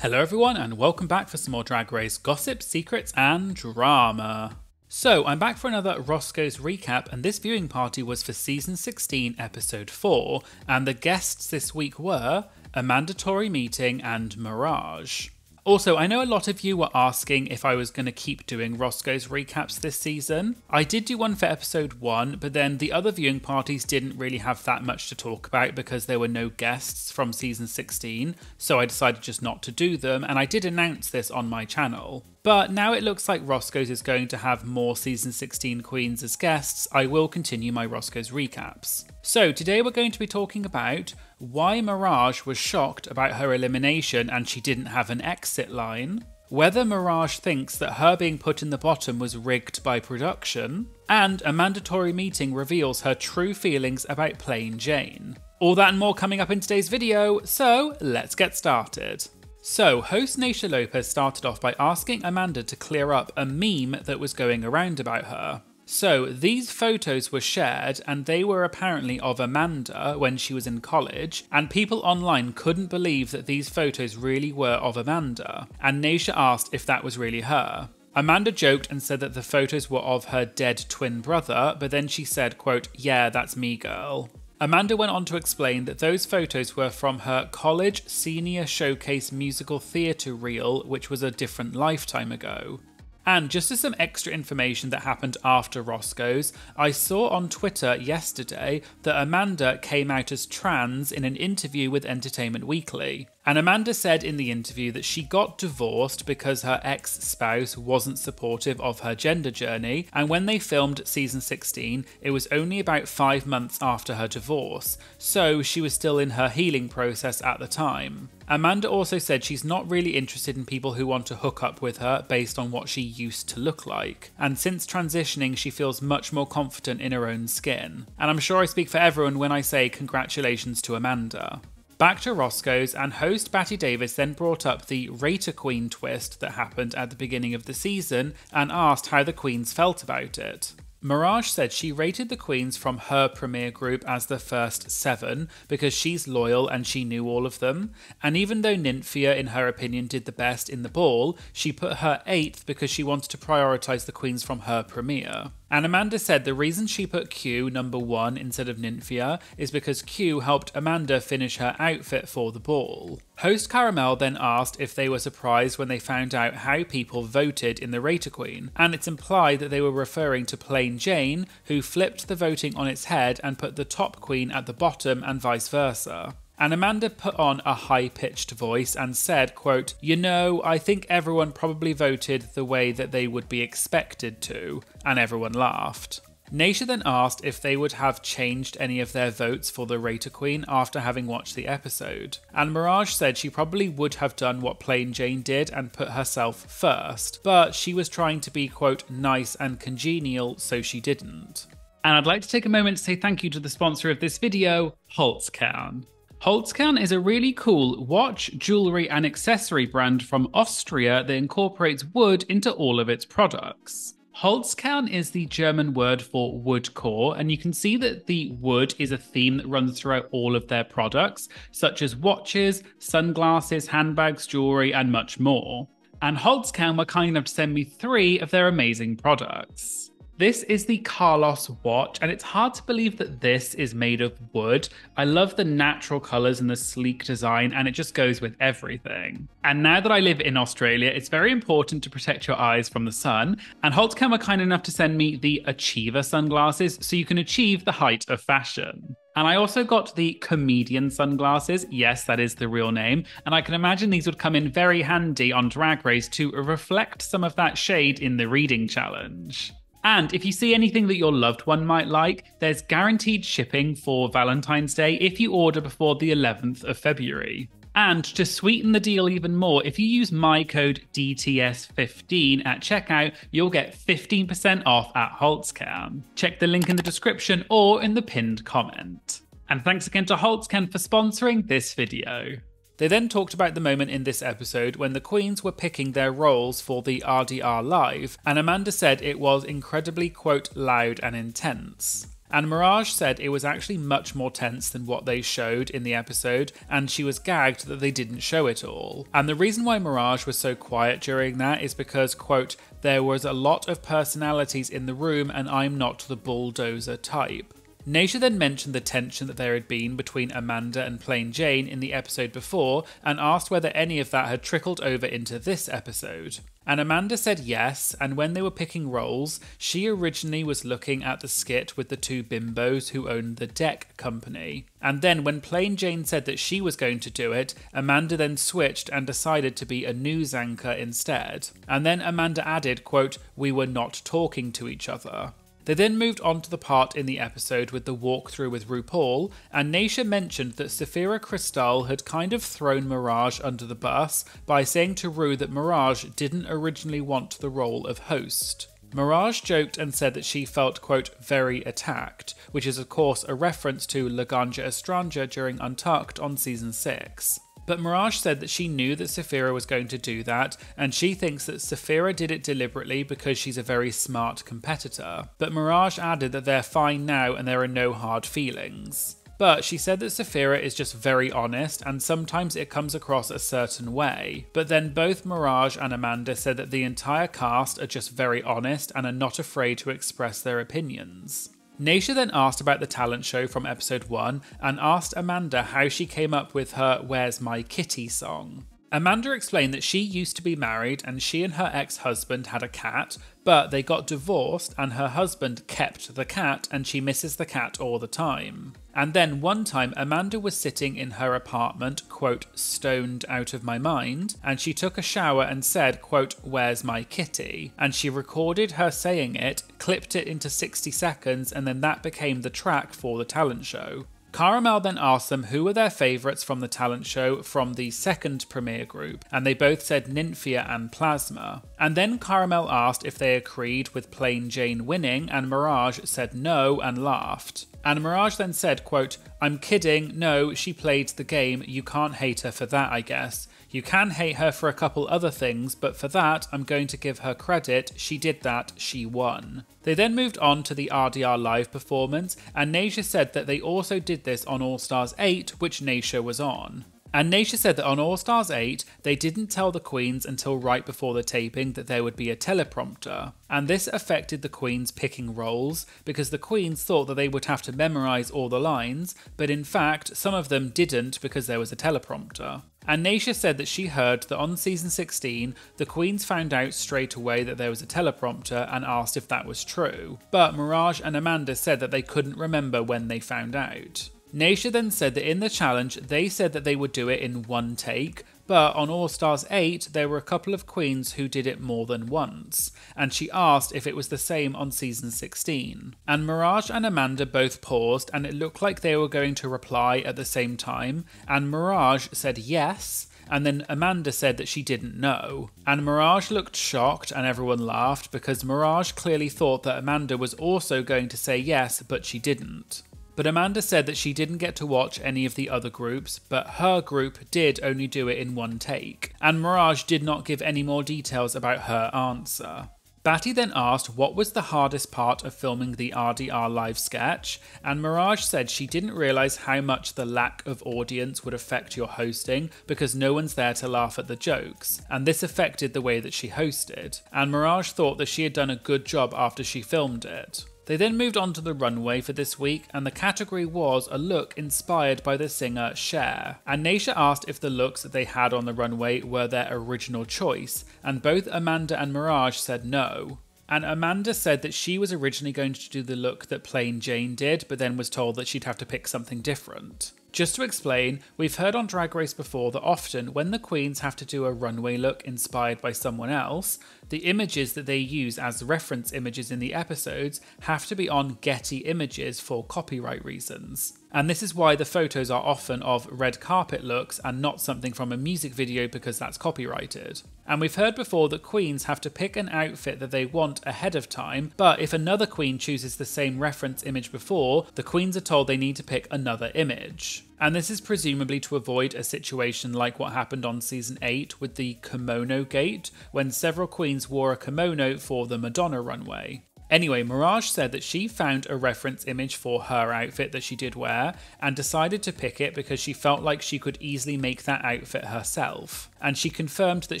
Hello, everyone, and welcome back for some more Drag Race gossip, secrets, and drama. So, I'm back for another Roscoe's recap, and this viewing party was for season 16, episode 4, and the guests this week were Amanda Tori Meating and Mirage. Also, I know a lot of you were asking if I was going to keep doing Roscoe's recaps this season. I did do one for episode 1, but then the other viewing parties didn't really have that much to talk about because there were no guests from season 16, so I decided just not to do them, and I did announce this on my channel. But now it looks like Roscoe's is going to have more season 16 queens as guests, I will continue my Roscoe's recaps. So today we're going to be talking about why Mirage was shocked about her elimination and she didn't have an exit line, whether Mirage thinks that her being put in the bottom was rigged by production, and Amanda Tori Meating reveals her true feelings about Plane Jane. All that and more coming up in today's video, so let's get started. So, host Naysha Lopez started off by asking Amanda to clear up a meme that was going around about her. So, these photos were shared, and they were apparently of Amanda when she was in college, and people online couldn't believe that these photos really were of Amanda, and Naysha asked if that was really her. Amanda joked and said that the photos were of her dead twin brother, but then she said, quote, yeah, that's me girl. Amanda went on to explain that those photos were from her college senior showcase musical theatre reel, which was a different lifetime ago. And just as some extra information that happened after Roscoe's, I saw on Twitter yesterday that Amanda came out as trans in an interview with Entertainment Weekly. And Amanda said in the interview that she got divorced because her ex spouse wasn't supportive of her gender journey, and when they filmed season 16, it was only about five months after her divorce, so she was still in her healing process at the time. Amanda also said she's not really interested in people who want to hook up with her based on what she used to look like, and since transitioning, she feels much more confident in her own skin. And I'm sure I speak for everyone when I say congratulations to Amanda. Back to Roscoe's, and host Batty Davis then brought up the Rate-A-Queen twist that happened at the beginning of the season and asked how the Queens felt about it. Mirage said she rated the Queens from her premiere group as the first seven because she's loyal and she knew all of them. And even though Nymphia, in her opinion, did the best in the ball, she put her eighth because she wanted to prioritise the Queens from her premiere. And Amanda said the reason she put Q number one instead of Nymphia is because Q helped Amanda finish her outfit for the ball. Host Caramel then asked if they were surprised when they found out how people voted in the Rate-A-Queen, and it's implied that they were referring to Plane Jane, who flipped the voting on its head and put the top queen at the bottom and vice versa and Amanda put on a high-pitched voice and said, quote, "You know, I think everyone probably voted the way that they would be expected to," and everyone laughed. Naysha then asked if they would have changed any of their votes for the Rate-A-Queen after having watched the episode, and Mirage said she probably would have done what Plane Jane did and put herself first, but she was trying to be, quote, nice and congenial, so she didn't. And I'd like to take a moment to say thank you to the sponsor of this video, Holzkern. Holzkern is a really cool watch, jewelry, and accessory brand from Austria that incorporates wood into all of its products. Holzkern is the German word for wood core, and you can see that the wood is a theme that runs throughout all of their products, such as watches, sunglasses, handbags, jewelry, and much more. And Holzkern were kind enough to send me three of their amazing products. This is the Carlos watch, and it's hard to believe that this is made of wood. I love the natural colors and the sleek design, and it just goes with everything. And now that I live in Australia, it's very important to protect your eyes from the sun, and Holzkern were kind enough to send me the Achiever sunglasses so you can achieve the height of fashion. And I also got the comedian sunglasses. Yes, that is the real name. And I can imagine these would come in very handy on Drag Race to reflect some of that shade in the reading challenge. And if you see anything that your loved one might like, there's guaranteed shipping for Valentine's Day if you order before the 11th of February. And to sweeten the deal even more, if you use my code DTS15 at checkout, you'll get 15% off at Holzkern. Check the link in the description or in the pinned comment. And thanks again to Holzkern for sponsoring this video. They then talked about the moment in this episode when the Queens were picking their roles for the RDR Live, and Amanda said it was incredibly, quote, loud and intense. And Mirage said it was actually much more tense than what they showed in the episode, and she was gagged that they didn't show it all. And the reason why Mirage was so quiet during that is because, quote, there was a lot of personalities in the room and I'm not the bulldozer type. Naysha then mentioned the tension that there had been between Amanda and Plane Jane in the episode before and asked whether any of that had trickled over into this episode. And Amanda said yes, and when they were picking roles, she originally was looking at the skit with the two bimbos who owned the deck company. And then when Plane Jane said that she was going to do it, Amanda then switched and decided to be a news anchor instead. And then Amanda added, quote, we were not talking to each other. They then moved on to the part in the episode with the walkthrough with RuPaul, and Naysha mentioned that Sapphira Cristál had kind of thrown Mirage under the bus by saying to Ru that Mirage didn't originally want the role of host. Mirage joked and said that she felt, quote, very attacked, which is of course a reference to Laganja Estranja during Untucked on season 6. But Mirage said that she knew that Sapphira was going to do that, and she thinks that Sapphira did it deliberately because she's a very smart competitor. But Mirage added that they're fine now and there are no hard feelings. But she said that Sapphira is just very honest and sometimes it comes across a certain way. But then both Mirage and Amanda said that the entire cast are just very honest and are not afraid to express their opinions. Naysha then asked about the talent show from episode 1 and asked Amanda how she came up with her Where's My Kitty song. Amanda explained that she used to be married and she and her ex husband had a cat, but they got divorced and her husband kept the cat and she misses the cat all the time. And then one time Amanda was sitting in her apartment, quote, stoned out of my mind, and she took a shower and said, quote, where's my kitty? And she recorded her saying it, clipped it into 60 seconds, and then that became the track for the talent show. Caramel then asked them who were their favourites from the talent show from the second premiere group, and they both said Nymphia and Plasma. And then Caramel asked if they agreed with Plane Jane winning, and Mirage said no and laughed. And Mirage then said, quote, I'm kidding, no, she played the game, you can't hate her for that, I guess. You can hate her for a couple other things, but for that, I'm going to give her credit. She did that, she won. They then moved on to the RDR live performance, and Naysha said that they also did this on All Stars 8, which Naysha was on. And Naysha said that on All Stars 8, they didn't tell the Queens until right before the taping that there would be a teleprompter. And this affected the Queens picking roles because the Queens thought that they would have to memorise all the lines, but in fact, some of them didn't because there was a teleprompter. And Naysha said that she heard that on season 16, the Queens found out straight away that there was a teleprompter and asked if that was true. But Mirage and Amanda said that they couldn't remember when they found out. Naysha then said that in the challenge, they said that they would do it in one take, but on All Stars 8, there were a couple of queens who did it more than once, and she asked if it was the same on season 16. And Mirage and Amanda both paused, and it looked like they were going to reply at the same time, and Mirage said yes, and then Amanda said that she didn't know. And Mirage looked shocked and everyone laughed because Mirage clearly thought that Amanda was also going to say yes, but she didn't. But Amanda said that she didn't get to watch any of the other groups, but her group did only do it in one take, and Mirage did not give any more details about her answer. Batty then asked what was the hardest part of filming the RDR live sketch, and Mirage said she didn't realise how much the lack of audience would affect your hosting because no one's there to laugh at the jokes, and this affected the way that she hosted. And Mirage thought that she had done a good job after she filmed it. They then moved on to the runway for this week, and the category was a look inspired by the singer Cher. And Naysha asked if the looks that they had on the runway were their original choice, and both Amanda and Mirage said no. And Amanda said that she was originally going to do the look that Plane Jane did, but then was told that she'd have to pick something different. Just to explain, we've heard on Drag Race before that often when the queens have to do a runway look inspired by someone else, the images that they use as reference images in the episodes have to be on Getty Images for copyright reasons. And this is why the photos are often of red carpet looks and not something from a music video because that's copyrighted. And we've heard before that queens have to pick an outfit that they want ahead of time, but if another queen chooses the same reference image before, the queens are told they need to pick another image. And this is presumably to avoid a situation like what happened on season 8 with the kimono gate, when several queens wore a kimono for the Madonna runway. Anyway, Mirage said that she found a reference image for her outfit that she did wear and decided to pick it because she felt like she could easily make that outfit herself. And she confirmed that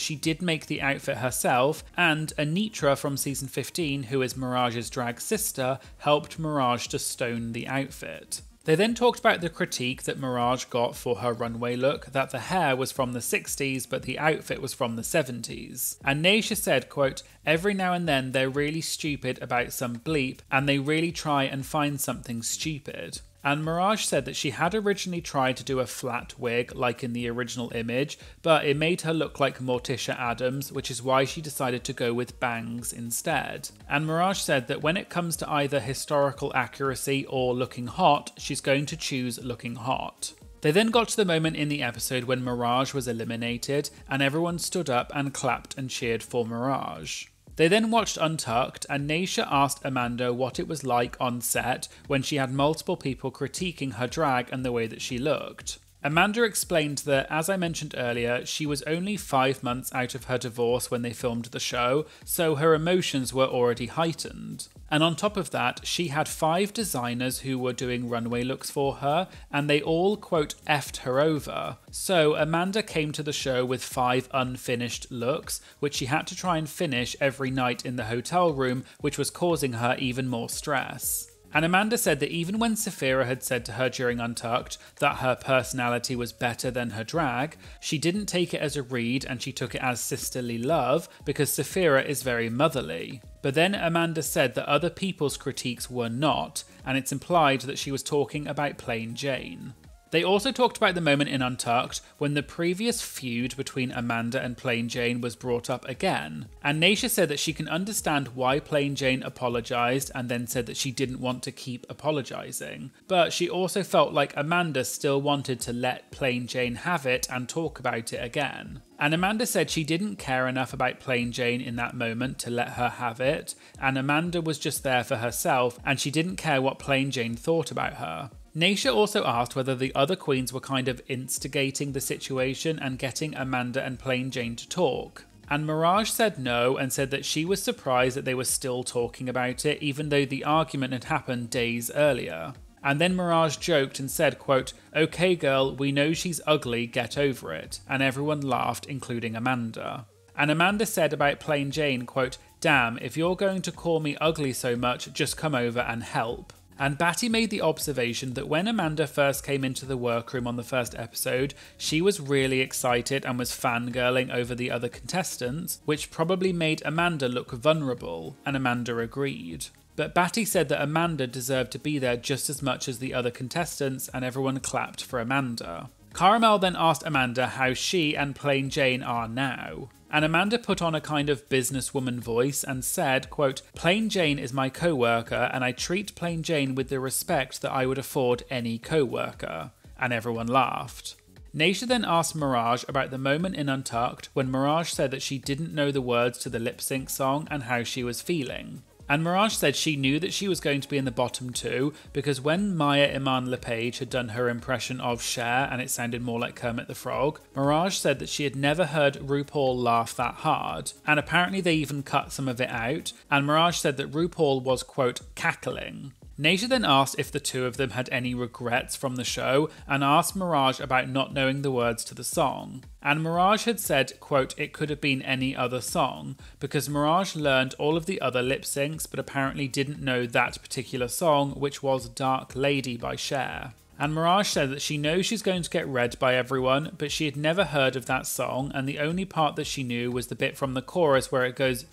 she did make the outfit herself, and Anetra from season 15, who is Mirage's drag sister, helped Mirage to stone the outfit. They then talked about the critique that Mirage got for her runway look, that the hair was from the 60s but the outfit was from the 70s. And Naysha said, quote, Every now and then they're really stupid about some bleep and they really try and find something stupid. And Mirage said that she had originally tried to do a flat wig like in the original image, but it made her look like Morticia Addams, which is why she decided to go with bangs instead. And Mirage said that when it comes to either historical accuracy or looking hot, she's going to choose looking hot. They then got to the moment in the episode when Mirage was eliminated, and everyone stood up and clapped and cheered for Mirage. They then watched Untucked, and Naysha asked Amanda what it was like on set when she had multiple people critiquing her drag and the way that she looked. Amanda explained that, as I mentioned earlier, she was only five months out of her divorce when they filmed the show, so her emotions were already heightened. And on top of that, she had five designers who were doing runway looks for her, and they all, quote, effed her over. So Amanda came to the show with five unfinished looks, which she had to try and finish every night in the hotel room, which was causing her even more stress. And Amanda said that even when Sapphira had said to her during Untucked that her personality was better than her drag, she didn't take it as a read and she took it as sisterly love because Sapphira is very motherly. But then Amanda said that other people's critiques were not, and it's implied that she was talking about Plane Jane. They also talked about the moment in Untucked when the previous feud between Amanda and Plane Jane was brought up again. And Naysha said that she can understand why Plane Jane apologised and then said that she didn't want to keep apologising. But she also felt like Amanda still wanted to let Plane Jane have it and talk about it again. And Amanda said she didn't care enough about Plane Jane in that moment to let her have it, and Amanda was just there for herself and she didn't care what Plane Jane thought about her. Naysha also asked whether the other queens were kind of instigating the situation and getting Amanda and Plane Jane to talk. And Mirage said no and said that she was surprised that they were still talking about it, even though the argument had happened days earlier. And then Mirage joked and said, quote, Okay girl, we know she's ugly, get over it. And everyone laughed, including Amanda. And Amanda said about Plane Jane, quote, Damn, if you're going to call me ugly so much, just come over and help. And Batty made the observation that when Amanda first came into the workroom on the first episode, she was really excited and was fangirling over the other contestants, which probably made Amanda look vulnerable, and Amanda agreed. But Batty said that Amanda deserved to be there just as much as the other contestants, and everyone clapped for Amanda. Caramel then asked Amanda how she and Plane Jane are now. And Amanda put on a kind of businesswoman voice and said, quote, Plane Jane is my co-worker and I treat Plane Jane with the respect that I would afford any co-worker. And everyone laughed. Naysha then asked Mirage about the moment in Untucked when Mirage said that she didn't know the words to the lip sync song and how she was feeling. And Mirage said she knew that she was going to be in the bottom two because when Mhi'ya Iman Le'Paige had done her impression of Cher and it sounded more like Kermit the Frog, Mirage said that she had never heard RuPaul laugh that hard. And apparently they even cut some of it out. And Mirage said that RuPaul was, quote, cackling. Naysha then asked if the two of them had any regrets from the show and asked Mirage about not knowing the words to the song. And Mirage had said, quote, it could have been any other song, because Mirage learned all of the other lip syncs but apparently didn't know that particular song, which was Dark Lady by Cher. And Mirage said that she knows she's going to get read by everyone, but she had never heard of that song, and the only part that she knew was the bit from the chorus where it goes.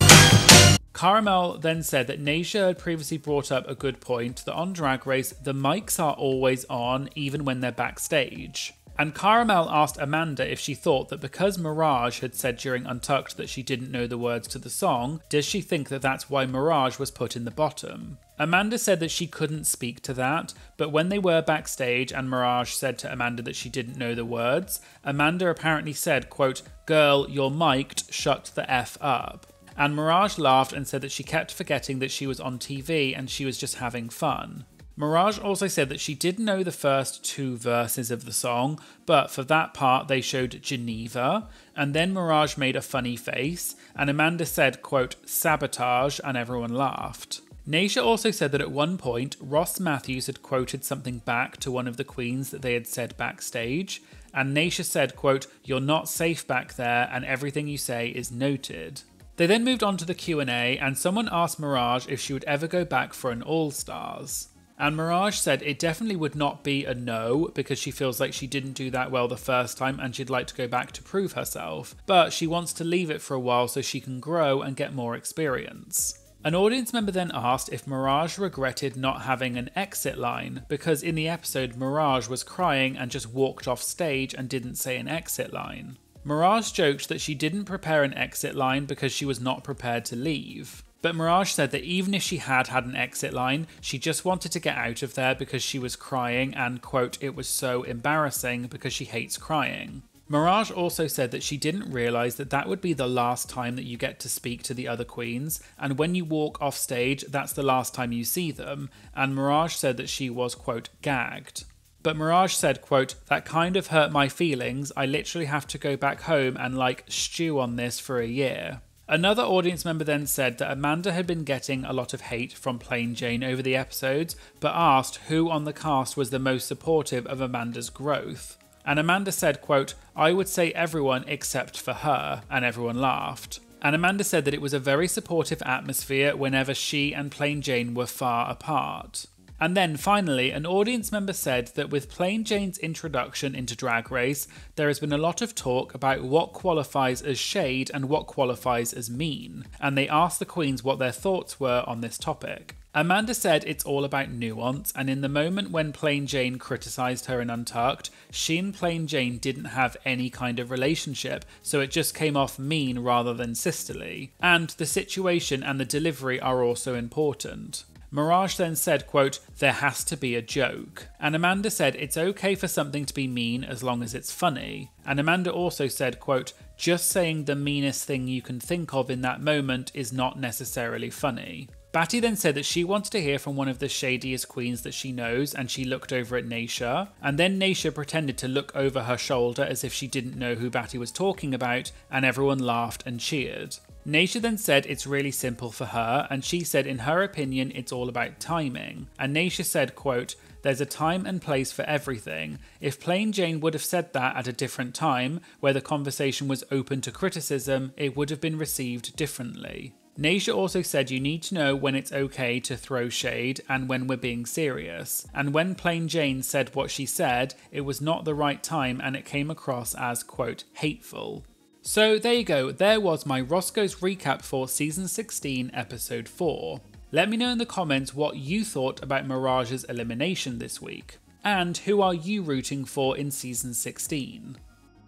Caramel then said that Naysha had previously brought up a good point that on Drag Race, the mics are always on, even when they're backstage. And Caramel asked Amanda if she thought that because Mirage had said during Untucked that she didn't know the words to the song, does she think that that's why Mirage was put in the bottom? Amanda said that she couldn't speak to that, but when they were backstage and Mirage said to Amanda that she didn't know the words, Amanda apparently said, quote, Girl, you're mic'd, shut the F up. And Mirage laughed and said that she kept forgetting that she was on TV and she was just having fun. Mirage also said that she did know the first two verses of the song, but for that part they showed Geneva, and then Mirage made a funny face, and Amanda said, quote, sabotage, and everyone laughed. Naysha also said that at one point, Ross Mathews had quoted something back to one of the queens that they had said backstage, and Naysha said, quote, You're not safe back there, and everything you say is noted. They then moved on to the Q&A, and someone asked Mirage if she would ever go back for an All-Stars. And Mirage said it definitely would not be a no because she feels like she didn't do that well the first time and she'd like to go back to prove herself. But she wants to leave it for a while so she can grow and get more experience. An audience member then asked if Mirage regretted not having an exit line because in the episode Mirage was crying and just walked off stage and didn't say an exit line. Mirage joked that she didn't prepare an exit line because she was not prepared to leave. But Mirage said that even if she had had an exit line, she just wanted to get out of there because she was crying and, quote, it was so embarrassing because she hates crying. Mirage also said that she didn't realise that that would be the last time that you get to speak to the other queens, and when you walk off stage, that's the last time you see them, and Mirage said that she was, quote, gagged. But Mirage said, quote, that kind of hurt my feelings, I literally have to go back home and like stew on this for a year. Another audience member then said that Amanda had been getting a lot of hate from Plane Jane over the episodes, but asked who on the cast was the most supportive of Amanda's growth. And Amanda said, quote, I would say everyone except for her, and everyone laughed. And Amanda said that it was a very supportive atmosphere whenever she and Plane Jane were far apart. And then finally, an audience member said that with Plane Jane's introduction into Drag Race, there has been a lot of talk about what qualifies as shade and what qualifies as mean, and they asked the queens what their thoughts were on this topic. Amanda said it's all about nuance, and in the moment when Plane Jane criticised her in Untucked, she and Plane Jane didn't have any kind of relationship, so it just came off mean rather than sisterly. And the situation and the delivery are also important. Mirage then said, quote, there has to be a joke. And Amanda said it's okay for something to be mean as long as it's funny. And Amanda also said, quote, just saying the meanest thing you can think of in that moment is not necessarily funny. Batty then said that she wanted to hear from one of the shadiest queens that she knows, and she looked over at Naysha. And then Naysha pretended to look over her shoulder as if she didn't know who Batty was talking about, and everyone laughed and cheered. Naysha then said it's really simple for her, and she said in her opinion it's all about timing. And Naysha said, quote, there's a time and place for everything. If Plane Jane would have said that at a different time, where the conversation was open to criticism, it would have been received differently. Naysha also said you need to know when it's okay to throw shade and when we're being serious. And when Plane Jane said what she said, it was not the right time and it came across as, quote, hateful. So there you go, there was my Roscoe's recap for season 16, episode 4. Let me know in the comments what you thought about Mirage's elimination this week. And who are you rooting for in season 16?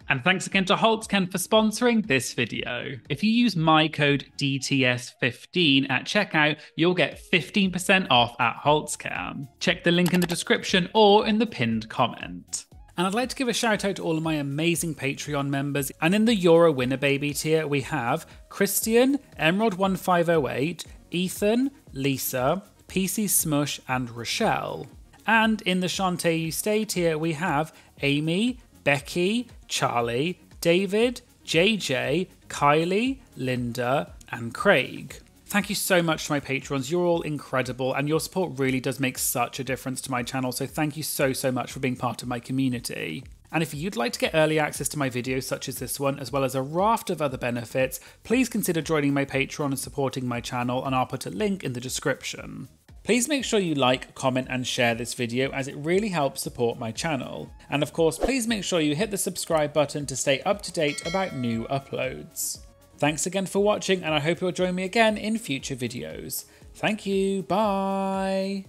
And thanks again to Holzkern for sponsoring this video. If you use my code DTS15 at checkout, you'll get 15% off at Holzkern. Check the link in the description or in the pinned comment. And I'd like to give a shout out to all of my amazing Patreon members. And in the Euro Winner Baby tier, we have Christian, Emerald1508, Ethan, Lisa, PC Smush, and Rochelle. And in the Shantay You Stay tier, we have Amy, Becky, Charlie, David, JJ, Kylie, Linda, and Craig. Thank you so much to my patrons. You're all incredible, and your support really does make such a difference to my channel. So, thank you so, so much for being part of my community. And if you'd like to get early access to my videos such as this one, as well as a raft of other benefits, please consider joining my Patreon and supporting my channel, and I'll put a link in the description. Please make sure you like, comment, and share this video as it really helps support my channel. And of course, please make sure you hit the subscribe button to stay up to date about new uploads. Thanks again for watching and I hope you'll join me again in future videos. Thank you, bye!